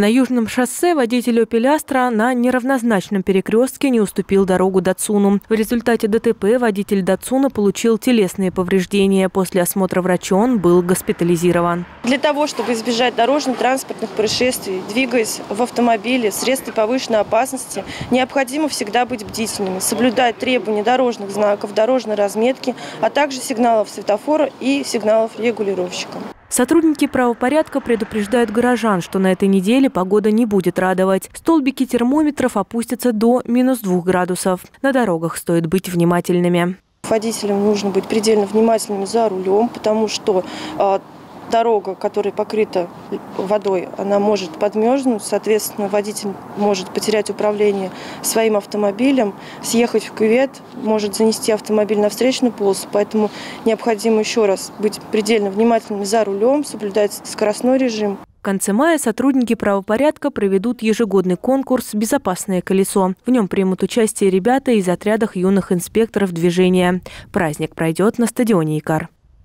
На южном шоссе водитель «Опель Астра» на неравнозначном перекрестке не уступил дорогу Датсуну. В результате ДТП водитель Датсуна получил телесные повреждения. После осмотра врача он был госпитализирован. Для того, чтобы избежать дорожно-транспортных происшествий, двигаясь в автомобиле, средстве повышенной опасности, необходимо всегда быть бдительными, соблюдать требования дорожных знаков, дорожной разметки, а также сигналов светофора и сигналов регулировщика. Сотрудники правопорядка предупреждают горожан, что на этой неделе погода не будет радовать. Столбики термометров опустятся до минус 2 градусов. На дорогах стоит быть внимательными. Водителям нужно быть предельно внимательными за рулем, потому что а, дорога, которая покрыта водой, она может подмерзнуть, соответственно, водитель может потерять управление своим автомобилем, съехать в кювет, может занести автомобиль на встречную полосу, поэтому необходимо еще раз быть предельно внимательными за рулем, соблюдать скоростной режим. В конце мая сотрудники правопорядка проведут ежегодный конкурс «Безопасное колесо». В нем примут участие ребята из отрядов юных инспекторов движения. Праздник пройдет на стадионе «Икар».